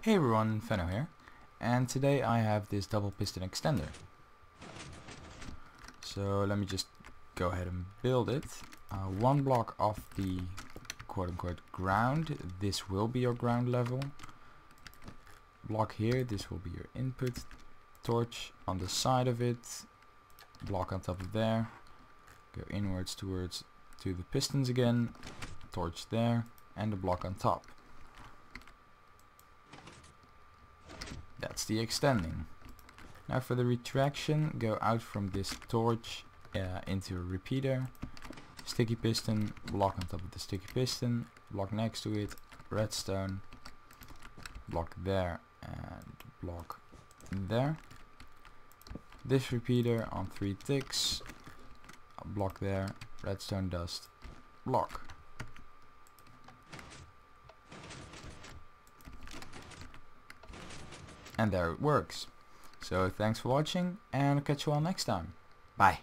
Hey everyone, Fenno here, and today I have this double piston extender. So let me just go ahead and build it. Uh, one block off the quote-unquote ground, this will be your ground level. Block here, this will be your input. Torch on the side of it, block on top of there. Go inwards towards to the pistons again, torch there, and a block on top. That's the extending. Now for the retraction, go out from this torch uh, into a repeater, sticky piston, block on top of the sticky piston, block next to it, redstone, block there and block there. This repeater on three ticks, block there, redstone dust, block. And there it works. So thanks for watching and I'll catch you all next time. Bye.